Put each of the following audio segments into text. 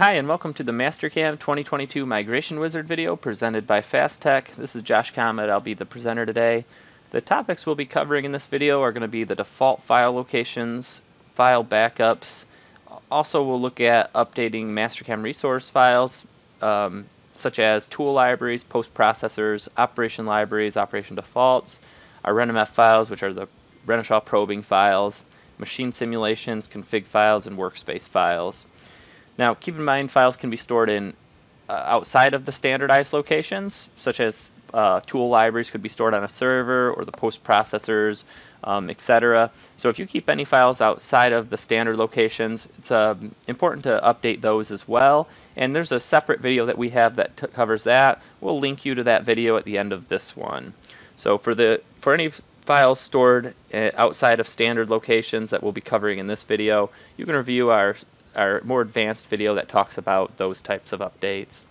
Hi and welcome to the Mastercam 2022 Migration Wizard video presented by FASTech. This is Josh Comet, I'll be the presenter today. The topics we'll be covering in this video are going to be the default file locations, file backups, also we'll look at updating Mastercam resource files um, such as tool libraries, post processors, operation libraries, operation defaults, our RenMF files which are the Renishaw probing files, machine simulations, config files, and workspace files. Now, keep in mind files can be stored in uh, outside of the standardized locations, such as uh, tool libraries could be stored on a server or the post processors, um, etc. So if you keep any files outside of the standard locations, it's uh, important to update those as well. And there's a separate video that we have that covers that. We'll link you to that video at the end of this one. So for the for any files stored uh, outside of standard locations that we'll be covering in this video, you can review our our more advanced video that talks about those types of updates.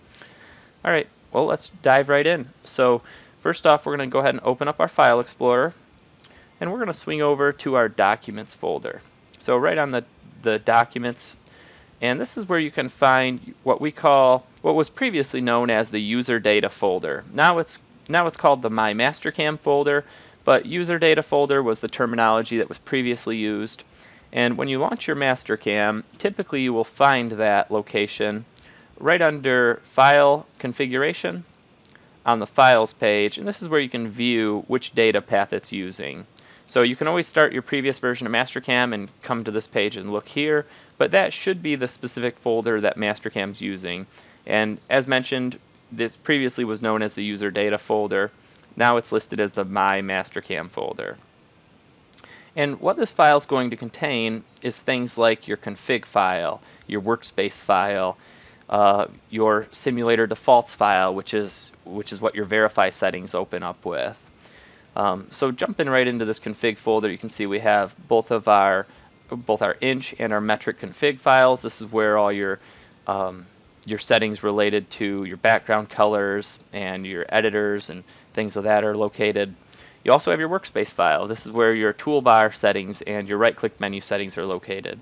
All right, well, let's dive right in. So first off, we're going to go ahead and open up our File Explorer, and we're going to swing over to our Documents folder. So right on the, the Documents, and this is where you can find what we call, what was previously known as the User Data folder. Now it's, now it's called the My Mastercam folder, but User Data folder was the terminology that was previously used. And when you launch your Mastercam, typically you will find that location right under File Configuration on the Files page, and this is where you can view which data path it's using. So you can always start your previous version of Mastercam and come to this page and look here, but that should be the specific folder that Mastercam's using. And as mentioned, this previously was known as the user data folder. Now it's listed as the My Mastercam folder. And what this file is going to contain is things like your config file, your workspace file, uh, your simulator defaults file, which is which is what your verify settings open up with. Um, so jumping right into this config folder, you can see we have both of our both our inch and our metric config files. This is where all your um, your settings related to your background colors and your editors and things of that are located. You also have your workspace file. This is where your toolbar settings and your right-click menu settings are located.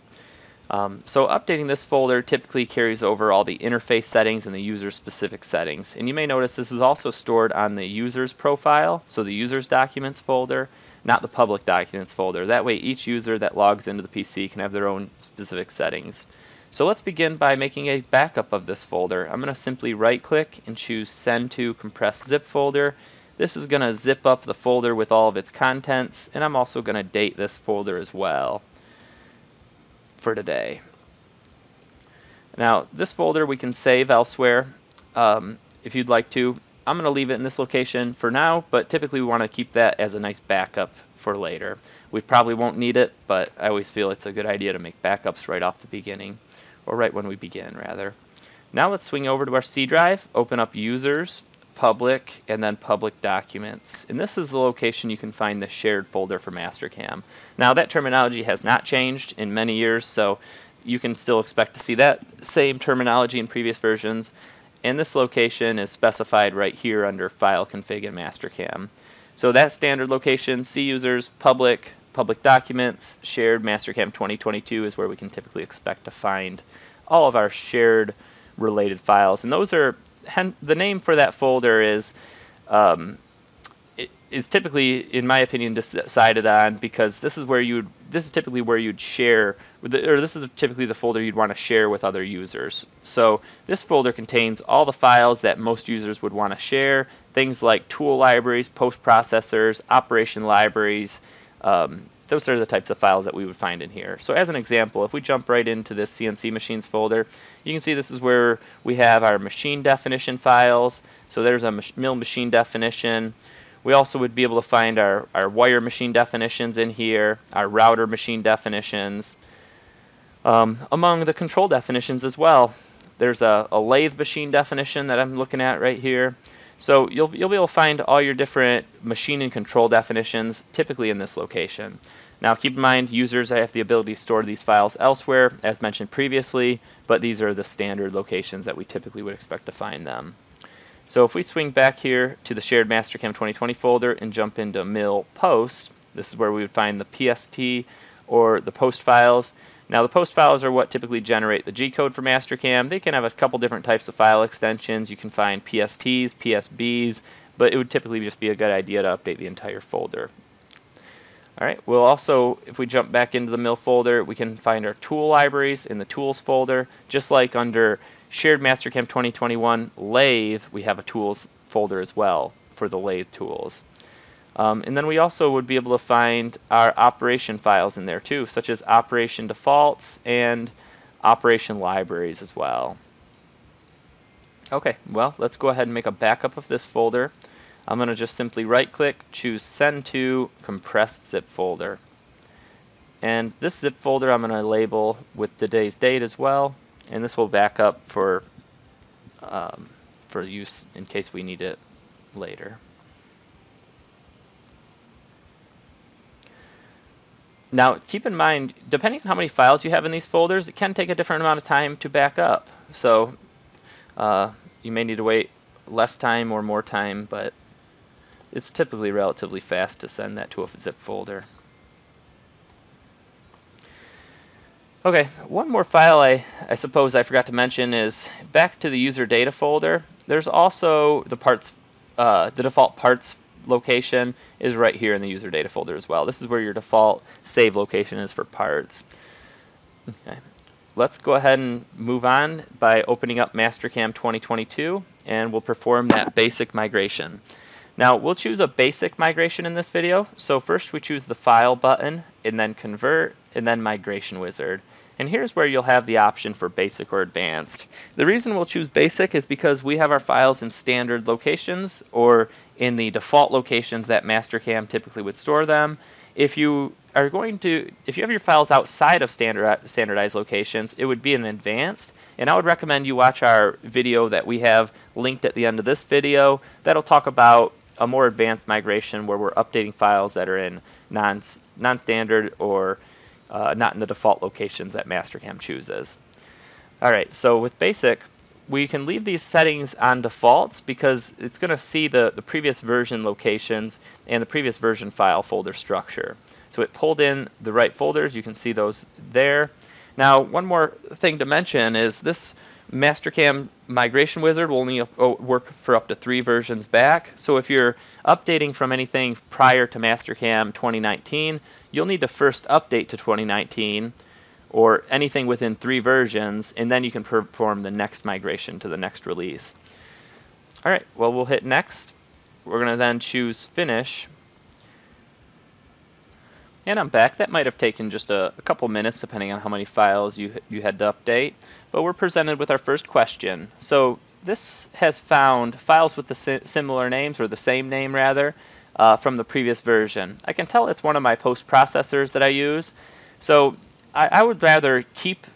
Um, so updating this folder typically carries over all the interface settings and the user-specific settings. And you may notice this is also stored on the user's profile, so the user's documents folder, not the public documents folder. That way each user that logs into the PC can have their own specific settings. So let's begin by making a backup of this folder. I'm going to simply right-click and choose Send to Compressed Zip Folder this is going to zip up the folder with all of its contents, and I'm also going to date this folder as well for today. Now, this folder we can save elsewhere um, if you'd like to. I'm going to leave it in this location for now, but typically we want to keep that as a nice backup for later. We probably won't need it, but I always feel it's a good idea to make backups right off the beginning, or right when we begin, rather. Now let's swing over to our C drive, open up Users, public, and then public documents. And this is the location you can find the shared folder for Mastercam. Now that terminology has not changed in many years, so you can still expect to see that same terminology in previous versions. And this location is specified right here under File Config and Mastercam. So that standard location, C users, public, public documents, shared Mastercam 2022 is where we can typically expect to find all of our shared related files. And those are the name for that folder is um, is typically, in my opinion, decided on because this is where you this is typically where you'd share, or this is typically the folder you'd want to share with other users. So this folder contains all the files that most users would want to share, things like tool libraries, post processors, operation libraries. Um, those are the types of files that we would find in here. So as an example, if we jump right into this CNC machines folder, you can see this is where we have our machine definition files. So there's a mill machine definition. We also would be able to find our, our wire machine definitions in here, our router machine definitions, um, among the control definitions as well. There's a, a lathe machine definition that I'm looking at right here. So you'll, you'll be able to find all your different machine and control definitions typically in this location. Now keep in mind users have the ability to store these files elsewhere as mentioned previously, but these are the standard locations that we typically would expect to find them. So if we swing back here to the shared Mastercam 2020 folder and jump into mill post, this is where we would find the PST or the post files. Now the post files are what typically generate the G-code for Mastercam. They can have a couple different types of file extensions. You can find PSTs, PSBs, but it would typically just be a good idea to update the entire folder. All right, we'll also, if we jump back into the mill folder, we can find our tool libraries in the tools folder. Just like under shared Mastercam 2021 lathe, we have a tools folder as well for the lathe tools. Um, and then we also would be able to find our operation files in there too, such as operation defaults and operation libraries as well. Okay, well, let's go ahead and make a backup of this folder. I'm going to just simply right click, choose send to compressed zip folder. And this zip folder I'm going to label with today's date as well, and this will back up for um, for use in case we need it later. Now, keep in mind, depending on how many files you have in these folders, it can take a different amount of time to back up. So uh, you may need to wait less time or more time, but it's typically relatively fast to send that to a zip folder. Okay, one more file I, I suppose I forgot to mention is back to the user data folder. There's also the parts, uh, the default parts location is right here in the user data folder as well. This is where your default save location is for parts. Okay. Let's go ahead and move on by opening up Mastercam 2022 and we'll perform that basic migration. Now we'll choose a basic migration in this video. So first we choose the file button and then convert and then migration wizard. And here's where you'll have the option for basic or advanced. The reason we'll choose basic is because we have our files in standard locations or in the default locations that Mastercam typically would store them. If you are going to, if you have your files outside of standard, standardized locations, it would be an advanced. And I would recommend you watch our video that we have linked at the end of this video. That'll talk about a more advanced migration where we're updating files that are in non, non-standard or uh, not in the default locations that Mastercam chooses. All right, so with basic, we can leave these settings on default because it's going to see the, the previous version locations and the previous version file folder structure. So it pulled in the right folders. You can see those there. Now, one more thing to mention is this Mastercam Migration Wizard will only uh, work for up to three versions back. So if you're updating from anything prior to Mastercam 2019, you'll need to first update to 2019 or anything within three versions, and then you can perform the next migration to the next release. All right, well, we'll hit next. We're going to then choose finish. And I'm back. That might have taken just a, a, couple minutes depending on how many files you, you had to update. But we're presented with our first question. So this has found files with the si similar names, or the same name rather, uh, from the previous version. I can tell it's one of my post processors that I use. So I, I would rather keep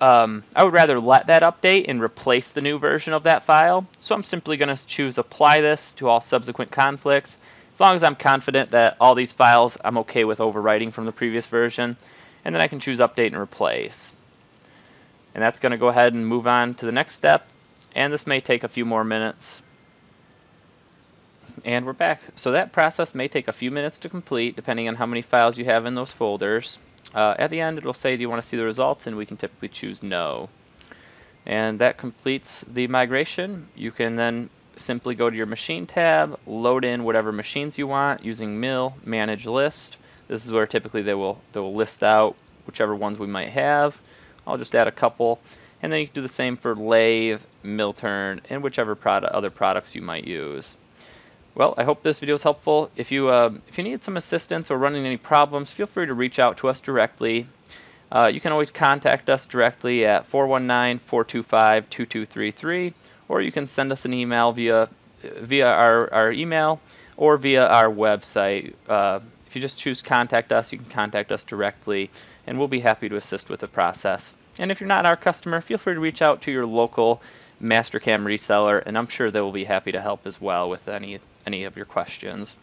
um, I would rather let that update and replace the new version of that file. So I'm simply going to choose apply this to all subsequent conflicts. As long as I'm confident that all these files I'm okay with overwriting from the previous version. And then I can choose update and replace. And that's going to go ahead and move on to the next step. And this may take a few more minutes. And we're back. So that process may take a few minutes to complete depending on how many files you have in those folders. Uh, at the end, it'll say, do you want to see the results? And we can typically choose no. And that completes the migration. You can then simply go to your machine tab, load in whatever machines you want using mill manage list. This is where typically they will, they will list out whichever ones we might have. I'll just add a couple. And then you can do the same for lathe, mill turn, and whichever product, other products you might use. Well, I hope this video is helpful. If you uh, if you need some assistance or running any problems, feel free to reach out to us directly. Uh, you can always contact us directly at 419-425-2233, or you can send us an email via via our, our email or via our website. Uh, if you just choose contact us, you can contact us directly, and we'll be happy to assist with the process. And if you're not our customer, feel free to reach out to your local Mastercam reseller, and I'm sure they will be happy to help as well with any any of your questions.